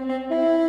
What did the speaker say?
Música